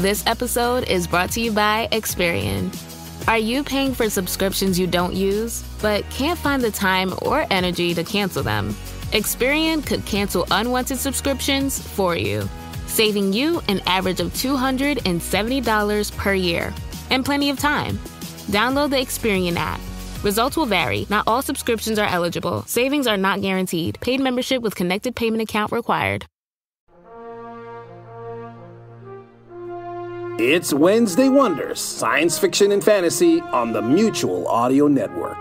This episode is brought to you by Experian. Are you paying for subscriptions you don't use, but can't find the time or energy to cancel them? Experian could cancel unwanted subscriptions for you, saving you an average of $270 per year and plenty of time. Download the Experian app. Results will vary. Not all subscriptions are eligible. Savings are not guaranteed. Paid membership with connected payment account required. It's Wednesday Wonders, science fiction and fantasy on the Mutual Audio Network.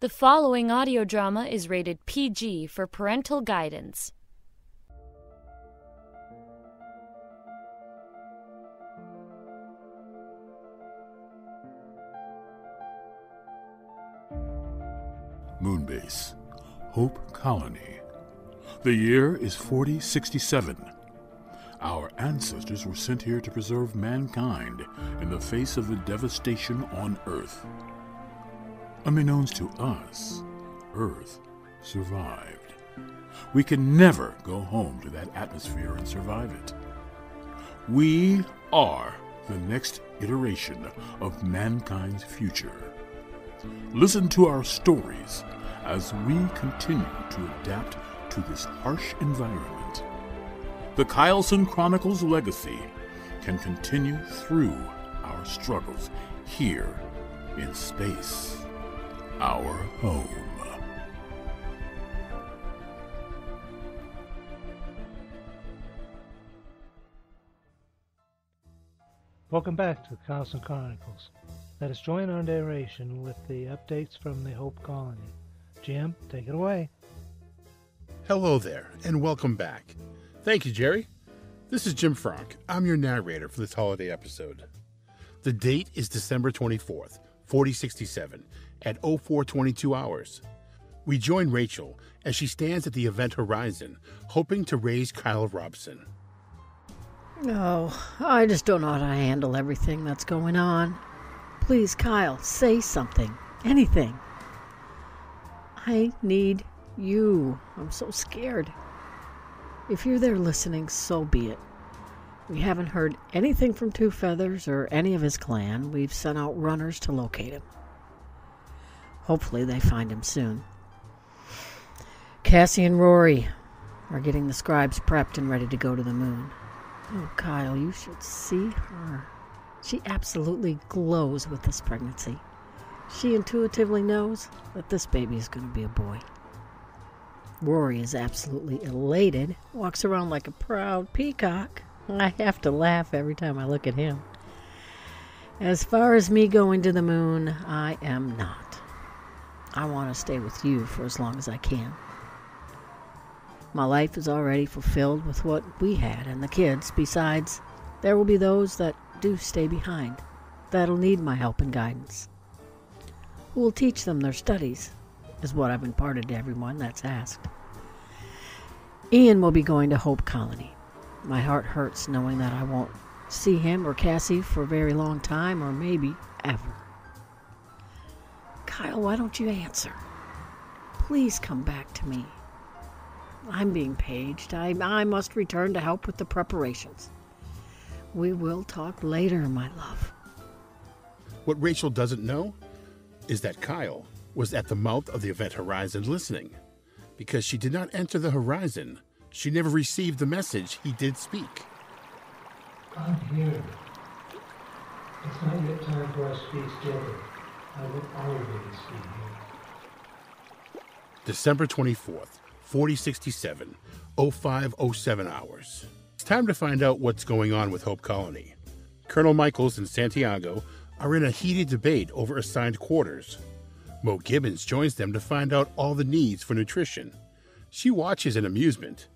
The following audio drama is rated PG for parental guidance. Moonbase, Hope Colony. The year is 4067. Our ancestors were sent here to preserve mankind in the face of the devastation on Earth. Unbeknownst to us, Earth survived. We can never go home to that atmosphere and survive it. We are the next iteration of mankind's future. Listen to our stories as we continue to adapt to this harsh environment. The Kyleson Chronicles legacy can continue through our struggles here in space, our home. Welcome back to the Carlson Chronicles. Let us join our narration with the updates from the Hope Colony. Jim, take it away. Hello there, and welcome back. Thank you, Jerry. This is Jim Frank. I'm your narrator for this holiday episode. The date is December 24th, 4067, at 0422 hours. We join Rachel as she stands at the event horizon, hoping to raise Kyle Robson. No, I just don't know how to handle everything that's going on. Please, Kyle, say something. Anything. I need you. I'm so scared. If you're there listening, so be it. We haven't heard anything from Two Feathers or any of his clan. We've sent out runners to locate him. Hopefully, they find him soon. Cassie and Rory are getting the scribes prepped and ready to go to the moon. Oh, Kyle, you should see her. She absolutely glows with this pregnancy. She intuitively knows that this baby is going to be a boy. Rory is absolutely elated, walks around like a proud peacock. I have to laugh every time I look at him. As far as me going to the moon, I am not. I want to stay with you for as long as I can. My life is already fulfilled with what we had and the kids. Besides, there will be those that do stay behind that'll need my help and guidance. Will teach them their studies, is what I've imparted to everyone that's asked. Ian will be going to Hope Colony. My heart hurts knowing that I won't see him or Cassie for a very long time, or maybe ever. Kyle, why don't you answer? Please come back to me. I'm being paged. I, I must return to help with the preparations. We will talk later, my love. What Rachel doesn't know is that Kyle was at the mouth of the event horizon listening. Because she did not enter the horizon, she never received the message he did speak. I'm here. It's not yet time for us to be together. I will always be here. December 24th, 4067, 0507 hours. It's time to find out what's going on with Hope Colony. Colonel Michaels and Santiago are in a heated debate over assigned quarters. Mo Gibbons joins them to find out all the needs for nutrition. She watches in amusement.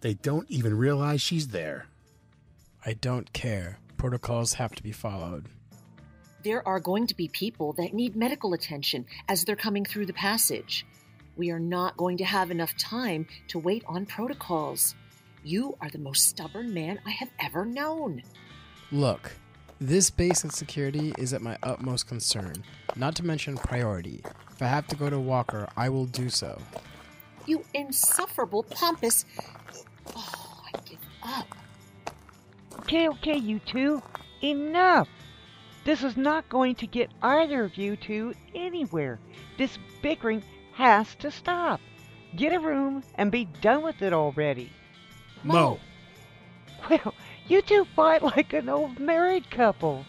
They don't even realize she's there. I don't care. Protocols have to be followed. There are going to be people that need medical attention as they're coming through the passage. We are not going to have enough time to wait on protocols. You are the most stubborn man I have ever known. Look, This base and security is at my utmost concern, not to mention priority. If I have to go to Walker, I will do so. You insufferable pompous. Oh, I give up. Okay, okay, you two. Enough! This is not going to get either of you two anywhere. This bickering has to stop. Get a room and be done with it already. Mo. Well, you two fight like an old married couple.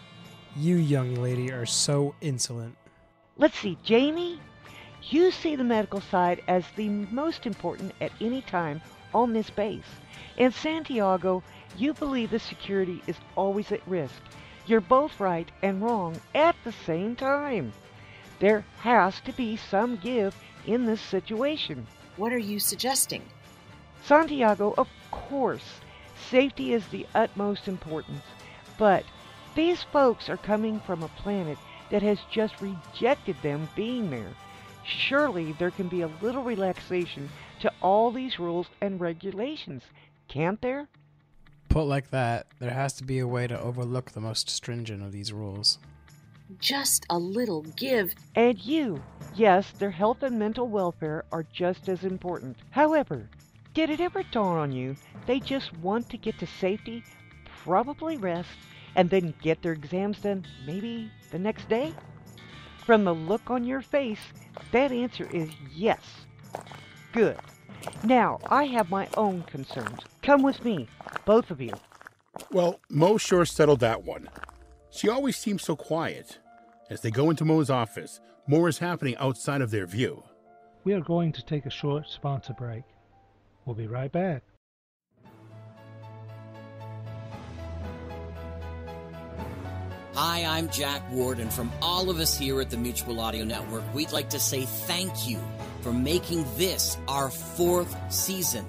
You, young lady, are so insolent. Let's see, Jamie. You see the medical side as the most important at any time on this base. In Santiago, you believe the security is always at risk. You're both right and wrong at the same time. There has to be some give in this situation. What are you suggesting? Santiago, of course, safety is the utmost importance. But these folks are coming from a planet that has just rejected them being there. Surely there can be a little relaxation to all these rules and regulations, can't there? Put like that, there has to be a way to overlook the most stringent of these rules. Just a little give. And you, yes, their health and mental welfare are just as important. However, did it ever dawn on you they just want to get to safety, probably rest, and then get their exams done maybe the next day? From the look on your face, that answer is yes. Good. Now, I have my own concerns. Come with me, both of you. Well, Mo sure settled that one. She always seems so quiet. As they go into Mo's office, more is happening outside of their view. We are going to take a short sponsor break. We'll be right back. Hi, I'm Jack Ward, and from all of us here at the Mutual Audio Network, we'd like to say thank you for making this our fourth season.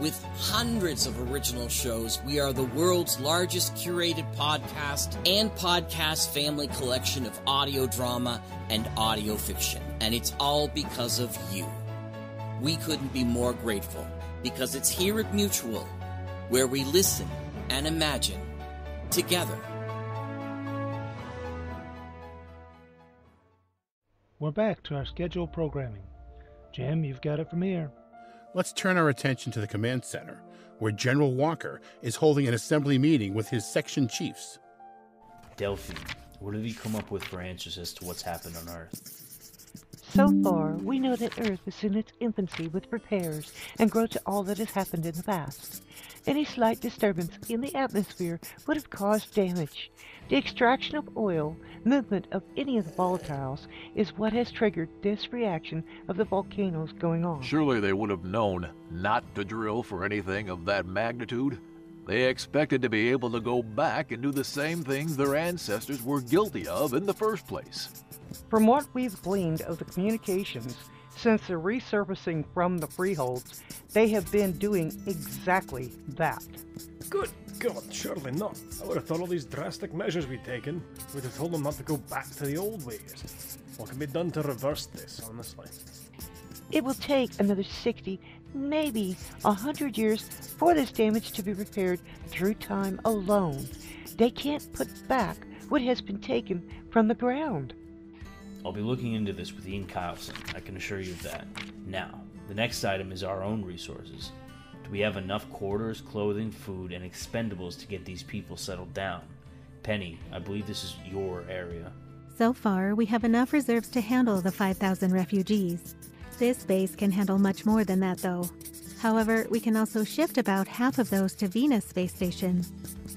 With hundreds of original shows, we are the world's largest curated podcast and podcast family collection of audio drama and audio fiction. And it's all because of you. We couldn't be more grateful because it's here at Mutual where we listen and imagine together. We're back to our scheduled programming. Jim, you've got it from here. Let's turn our attention to the command center, where General Walker is holding an assembly meeting with his section chiefs. Delphi, what have you come up with for answers as to what's happened on Earth? So far, we know that Earth is in its infancy with repairs and grow to all that has happened in the past. Any slight disturbance in the atmosphere would have caused damage. The extraction of oil, movement of any of the volatiles, is what has triggered this reaction of the volcanoes going on. Surely they would have known not to drill for anything of that magnitude. They expected to be able to go back and do the same things their ancestors were guilty of in the first place. From what we've gleaned of the communications since the resurfacing from the freeholds, they have been doing exactly that. Good God, surely not. I would have thought all these drastic measures we'd taken would have told them not to go back to the old ways. What can be done to reverse this, honestly? It will take another 60, maybe a 100 years for this damage to be repaired through time alone. They can't put back what has been taken from the ground. I'll be looking into this with Ian Kyleson, I can assure you of that. Now, the next item is our own resources. Do we have enough quarters, clothing, food, and expendables to get these people settled down? Penny, I believe this is your area. So far, we have enough reserves to handle the 5,000 refugees. This base can handle much more than that, though. However, we can also shift about half of those to Venus Space Station.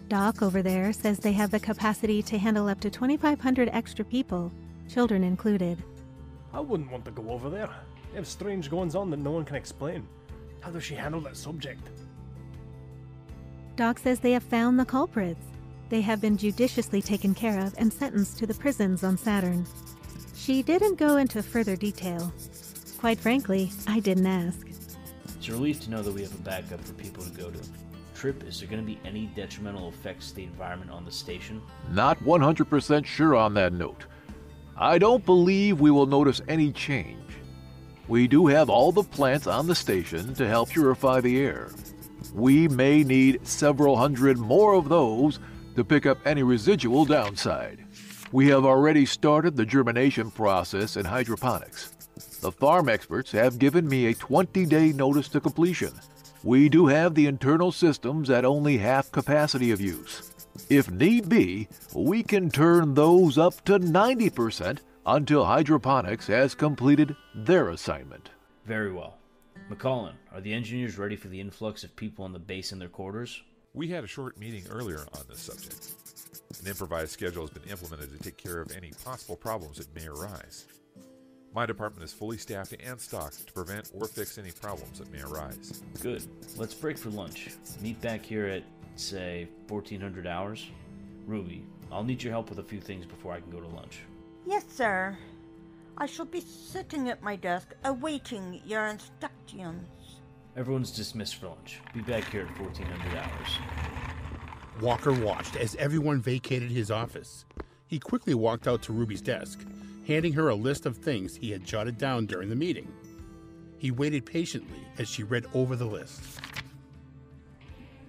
Doc over there says they have the capacity to handle up to 2,500 extra people, children included. I wouldn't want to go over there. They have strange goings on that no one can explain. How does she handle that subject? Doc says they have found the culprits. They have been judiciously taken care of and sentenced to the prisons on Saturn. She didn't go into further detail. Quite frankly, I didn't ask. It's a relief to know that we have a backup for people to go to. Trip, is there going to be any detrimental effects to the environment on the station? Not 100% sure on that note. I don't believe we will notice any change. We do have all the plants on the station to help purify the air. We may need several hundred more of those to pick up any residual downside. We have already started the germination process in hydroponics. The farm experts have given me a 20 day notice to completion. We do have the internal systems at only half capacity of use. If need be, we can turn those up to 90% until hydroponics has completed their assignment. Very well. McCullen, are the engineers ready for the influx of people on the base in their quarters? We had a short meeting earlier on this subject. An improvised schedule has been implemented to take care of any possible problems that may arise. My department is fully staffed and stocked to prevent or fix any problems that may arise. Good. Let's break for lunch. Meet back here at, say, 1400 hours. Ruby, I'll need your help with a few things before I can go to lunch. Yes, sir. I shall be sitting at my desk awaiting your instructions. Everyone's dismissed for lunch. Be back here at 1400 hours. Walker watched as everyone vacated his office. He quickly walked out to Ruby's desk, handing her a list of things he had jotted down during the meeting. He waited patiently as she read over the list.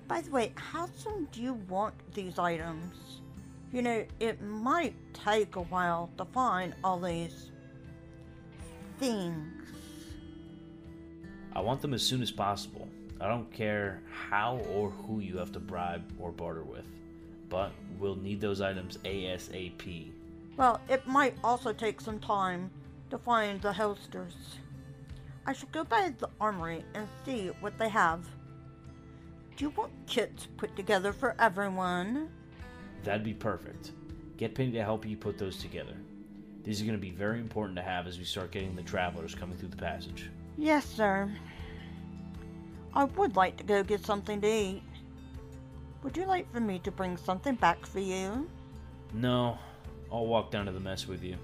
By the way, how soon do you want these items? You know, it might take a while to find all these things. I want them as soon as possible. I don't care how or who you have to bribe or barter with, but we'll need those items ASAP. Well, it might also take some time to find the holsters. I shall go by the armory and see what they have. Do you want kits put together for everyone? That'd be perfect. Get Penny to help you put those together. These are going to be very important to have as we start getting the travelers coming through the passage. Yes, sir. I would like to go get something to eat. Would you like for me to bring something back for you? No, I'll walk down to the mess with you.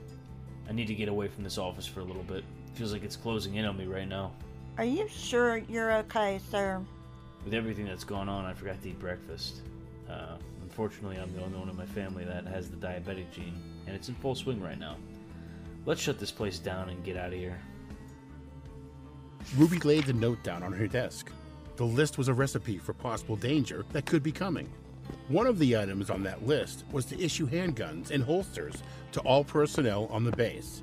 I need to get away from this office for a little bit. Feels like it's closing in on me right now. Are you sure you're okay, sir? With everything that's gone on, I forgot to eat breakfast. Uh, unfortunately, I'm the only one in my family that has the diabetic gene, and it's in full swing right now. Let's shut this place down and get out of here. Ruby laid the note down on her desk. The list was a recipe for possible danger that could be coming. One of the items on that list was to issue handguns and holsters to all personnel on the base.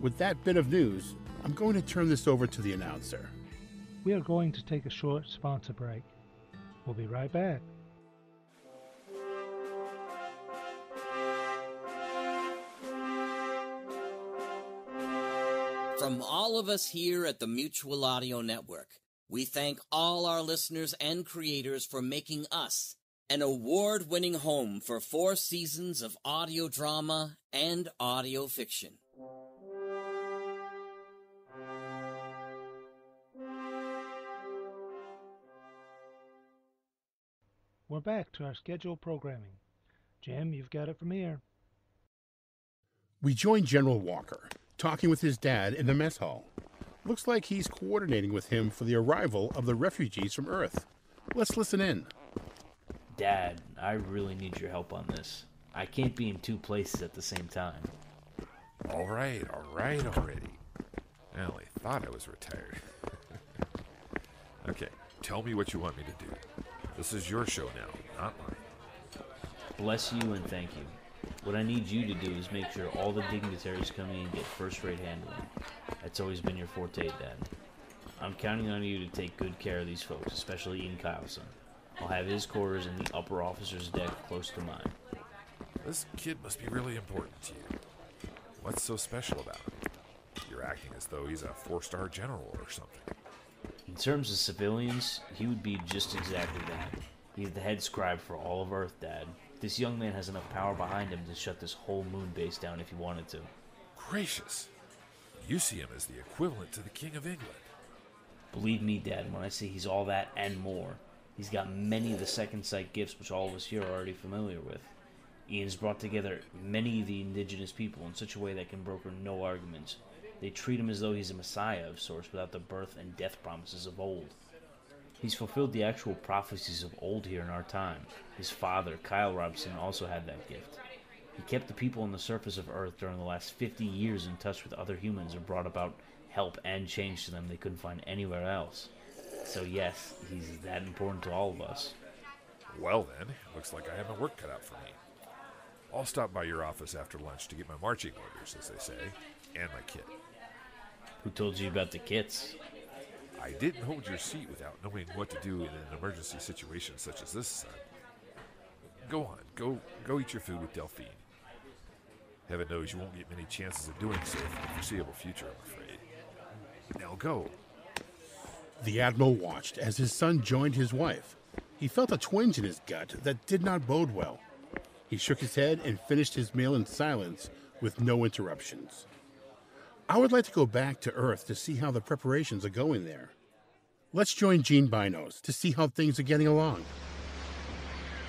With that bit of news, I'm going to turn this over to the announcer. We are going to take a short sponsor break. We'll be right back. From all of us here at the Mutual Audio Network, we thank all our listeners and creators for making us an award winning home for four seasons of audio drama and audio fiction. We're back to our scheduled programming. Jim, you've got it from here. We join General Walker, talking with his dad in the mess hall. Looks like he's coordinating with him for the arrival of the refugees from Earth. Let's listen in. Dad, I really need your help on this. I can't be in two places at the same time. All right, all right already. I only thought I was retired. okay, tell me what you want me to do. This is your show now, not mine. Bless you and thank you. What I need you to do is make sure all the dignitaries come in and get first rate handling. That's always been your forte, Dad. I'm counting on you to take good care of these folks, especially Ian Kyleson. I'll have his quarters in the upper officer's deck close to mine. This kid must be really important to you. What's so special about him? You're acting as though he's a four star general or something. In terms of civilians, he would be just exactly that. He's the head scribe for all of Earth, Dad. This young man has enough power behind him to shut this whole moon base down if he wanted to. Gracious. You see him as the equivalent to the King of England. Believe me, Dad, when I say he's all that and more. He's got many of the second sight gifts which all of us here are already familiar with. Ian's brought together many of the indigenous people in such a way that can broker no arguments. They treat him as though he's a messiah of sorts without the birth and death promises of old. He's fulfilled the actual prophecies of old here in our time. His father, Kyle Robson, also had that gift. He kept the people on the surface of Earth during the last 50 years in touch with other humans and brought about help and change to them they couldn't find anywhere else. So, yes, he's that important to all of us. Well, then, looks like I have my work cut out for me. I'll stop by your office after lunch to get my marching orders, as they say, and my kit. Who told you about the kits? I didn't hold your seat without knowing what to do in an emergency situation such as this, son. Go on, go go eat your food with Delphine. Heaven knows you won't get many chances of doing so for the foreseeable future, I'm afraid. Now go. The Admiral watched as his son joined his wife. He felt a twinge in his gut that did not bode well. He shook his head and finished his meal in silence with no interruptions. I would like to go back to Earth to see how the preparations are going there. Let's join Gene Binos to see how things are getting along.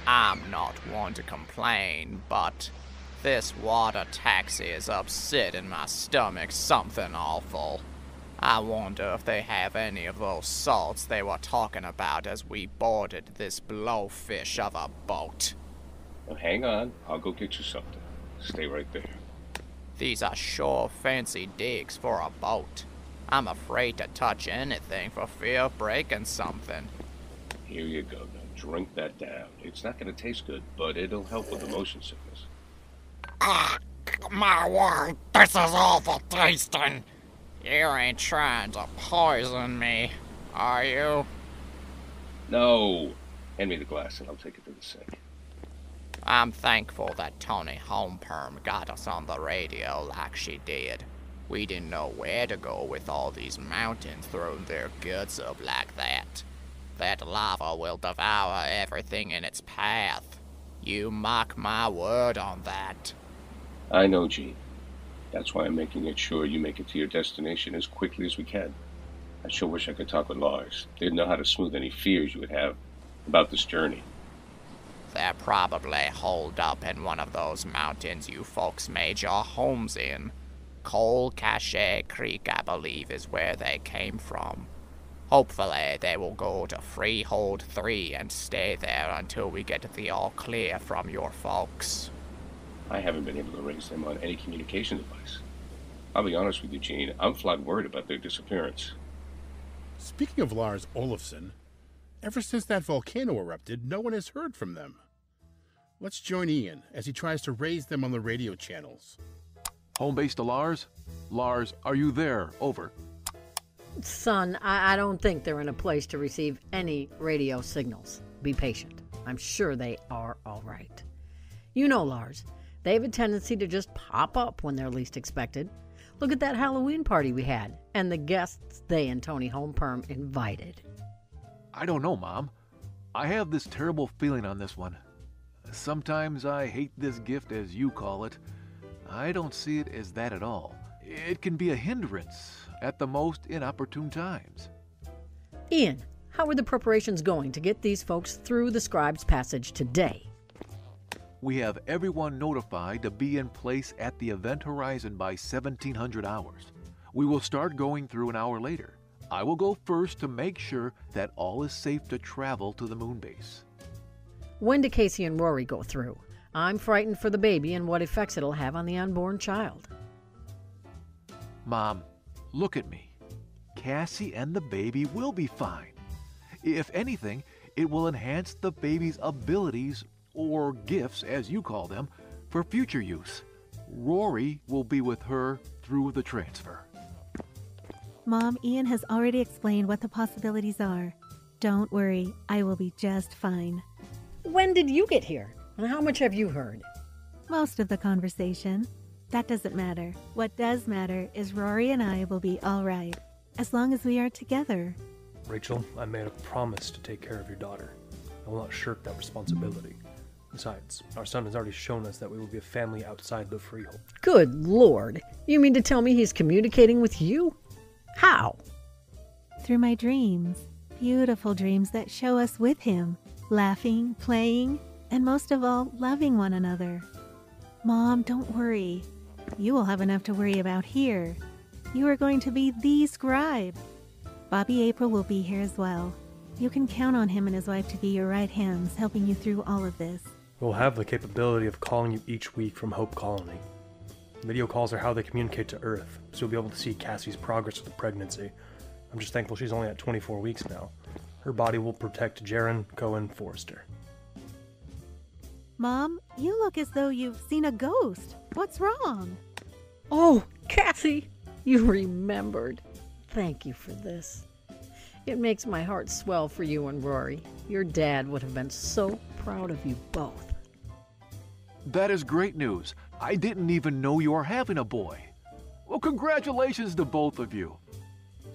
I'm not one to complain, but this water taxi is upsetting my stomach something awful. I wonder if they have any of those salts they were talking about as we boarded this blowfish of a boat. Well, hang on. I'll go get you something. Stay right there. These are sure fancy digs for a boat. I'm afraid to touch anything for fear of breaking something. Here you go. Now drink that down. It's not going to taste good, but it'll help with the motion sickness. Ah, my word, this is awful tasting. You ain't trying to poison me, are you? No. Hand me the glass and I'll take it to the sink. I'm thankful that Tony Homeperm got us on the radio like she did. We didn't know where to go with all these mountains throwing their guts up like that. That lava will devour everything in its path. You mark my word on that. I know, Gene. That's why I'm making it sure you make it to your destination as quickly as we can. I sure wish I could talk with Lars. They'd know how to smooth any fears you would have about this journey. They're probably holed up in one of those mountains you folks made your homes in. Coal Cache Creek, I believe, is where they came from. Hopefully, they will go to Freehold 3 and stay there until we get the all clear from your folks. I haven't been able to raise them on any communication device. I'll be honest with you, Gene. I'm flat worried about their disappearance. Speaking of Lars Olafson, ever since that volcano erupted, no one has heard from them. Let's join Ian as he tries to raise them on the radio channels. Home base to Lars? Lars, are you there? Over. Son, I, I don't think they're in a place to receive any radio signals. Be patient. I'm sure they are all right. You know, Lars, they have a tendency to just pop up when they're least expected. Look at that Halloween party we had and the guests they and Tony Homeperm invited. I don't know, Mom. I have this terrible feeling on this one. Sometimes I hate this gift, as you call it. I don't see it as that at all. It can be a hindrance at the most inopportune times. Ian, how are the preparations going to get these folks through the scribe's passage today? We have everyone notified to be in place at the event horizon by 1700 hours. We will start going through an hour later. I will go first to make sure that all is safe to travel to the moon base. When do Casey and Rory go through? I'm frightened for the baby and what effects it'll have on the unborn child. Mom, look at me. Cassie and the baby will be fine. If anything, it will enhance the baby's abilities, or gifts as you call them, for future use. Rory will be with her through the transfer. Mom, Ian has already explained what the possibilities are. Don't worry, I will be just fine. When did you get here? And how much have you heard? Most of the conversation. That doesn't matter. What does matter is Rory and I will be all right, as long as we are together. Rachel, I made a promise to take care of your daughter. I will not shirk that responsibility. Besides, our son has already shown us that we will be a family outside the freehold. Good lord. You mean to tell me he's communicating with you? How? Through my dreams. Beautiful dreams that show us with him, laughing, playing, and most of all, loving one another. Mom, don't worry. You will have enough to worry about here. You are going to be the scribe. Bobby April will be here as well. You can count on him and his wife to be your right hands, helping you through all of this. We'll have the capability of calling you each week from Hope Colony. Video calls are how they communicate to Earth, so you'll be able to see Cassie's progress with the pregnancy. I'm just thankful she's only at 24 weeks now. Her body will protect Jaren, Cohen, Forrester. Mom, you look as though you've seen a ghost. What's wrong? Oh, Cassie, you remembered. Thank you for this. It makes my heart swell for you and Rory. Your dad would have been so proud of you both. That is great news. I didn't even know you were having a boy. Well, congratulations to both of you.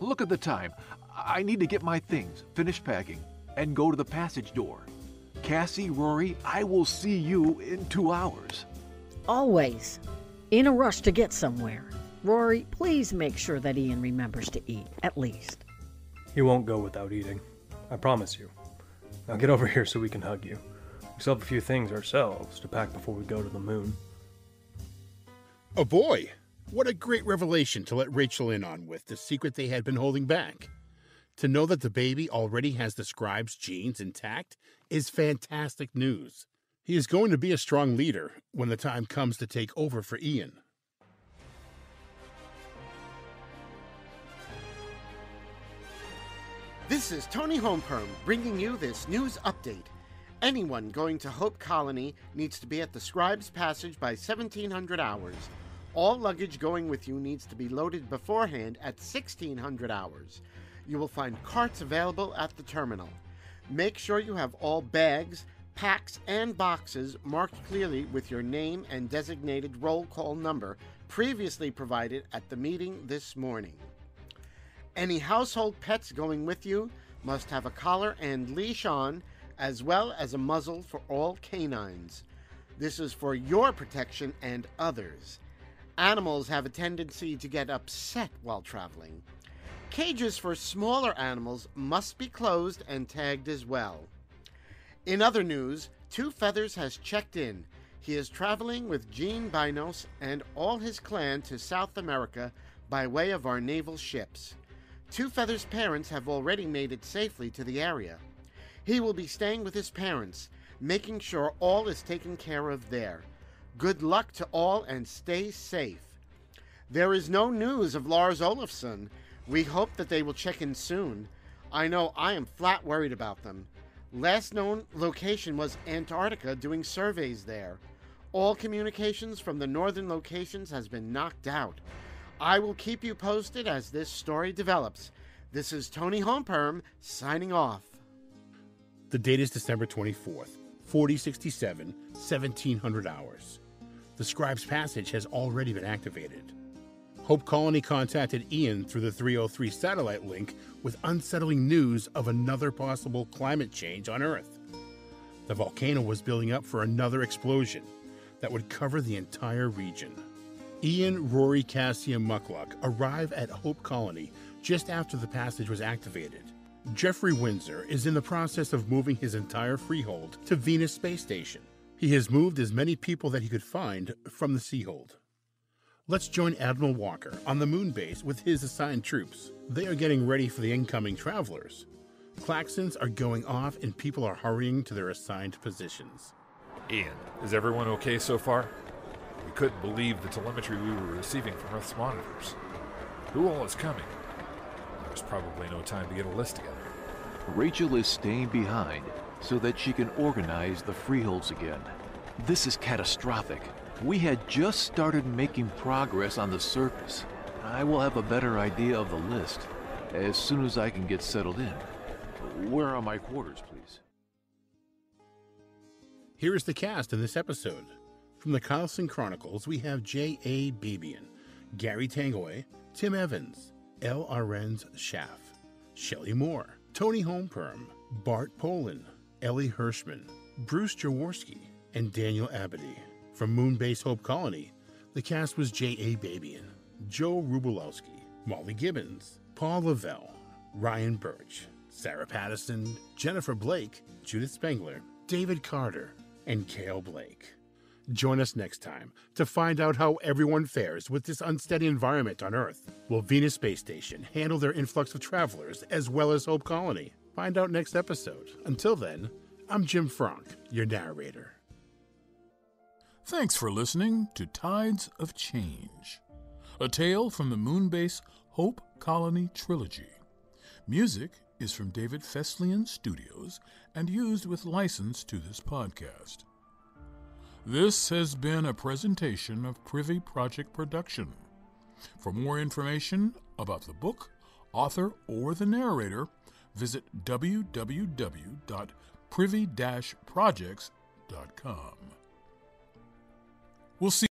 Look at the time. I need to get my things, finish packing, and go to the passage door. Cassie, Rory, I will see you in two hours. Always. In a rush to get somewhere. Rory, please make sure that Ian remembers to eat, at least. He won't go without eating. I promise you. Now get over here so we can hug you. We still have a few things ourselves to pack before we go to the moon. Oh boy! What a great revelation to let Rachel in on with the secret they had been holding back. To know that the baby already has the scribe's genes intact is fantastic news. He is going to be a strong leader when the time comes to take over for Ian. This is Tony Homeperm bringing you this news update. Anyone going to Hope Colony needs to be at the Scribe's Passage by 1700 hours. All luggage going with you needs to be loaded beforehand at 1600 hours. You will find carts available at the terminal. Make sure you have all bags, packs, and boxes marked clearly with your name and designated roll call number previously provided at the meeting this morning. Any household pets going with you must have a collar and leash on, as well as a muzzle for all canines. This is for your protection and others. Animals have a tendency to get upset while traveling. Cages for smaller animals must be closed and tagged as well. In other news, Two Feathers has checked in. He is traveling with Gene Binos and all his clan to South America by way of our naval ships. Two Feathers' parents have already made it safely to the area. He will be staying with his parents, making sure all is taken care of there. Good luck to all and stay safe. There is no news of Lars Olafsson. We hope that they will check in soon. I know I am flat worried about them. Last known location was Antarctica doing surveys there. All communications from the northern locations has been knocked out. I will keep you posted as this story develops. This is Tony Homeperm signing off. The date is December 24th, 4067, 1700 hours. The Scribe's Passage has already been activated. Hope Colony contacted Ian through the 303 satellite link with unsettling news of another possible climate change on Earth. The volcano was building up for another explosion that would cover the entire region. Ian, Rory, Cassie, and Muckluck arrive at Hope Colony just after the passage was activated. Jeffrey Windsor is in the process of moving his entire freehold to Venus Space Station. He has moved as many people that he could find from the Seahold. Let's join Admiral Walker on the moon base with his assigned troops. They are getting ready for the incoming travelers. Claxons are going off and people are hurrying to their assigned positions. Ian, is everyone okay so far? We couldn't believe the telemetry we were receiving from Earth's monitors. Who all is coming? There's probably no time to get a list together. Rachel is staying behind so that she can organize the freeholds again. This is catastrophic. We had just started making progress on the surface. I will have a better idea of the list as soon as I can get settled in. Where are my quarters, please? Here is the cast in this episode. From the Carlson Chronicles, we have J.A. Babian, Gary Tangoy, Tim Evans, L. Arenz Schaff, Shelley Moore, Tony Homeperm, Bart Polin, Ellie Hirschman, Bruce Jaworski, and Daniel Abadi. From Moonbase Hope Colony, the cast was J.A. Babian, Joe Rubulowski, Molly Gibbons, Paul Lavelle, Ryan Birch, Sarah Pattison, Jennifer Blake, Judith Spengler, David Carter, and Cale Blake. Join us next time to find out how everyone fares with this unsteady environment on Earth. Will Venus Space Station handle their influx of travelers as well as Hope Colony? Find out next episode. Until then, I'm Jim Frank, your narrator. Thanks for listening to Tides of Change, a tale from the Moonbase Hope Colony trilogy. Music is from David Feslian Studios and used with license to this podcast. This has been a presentation of Privy Project Production. For more information about the book, author, or the narrator, visit www.privy-projects.com. We'll see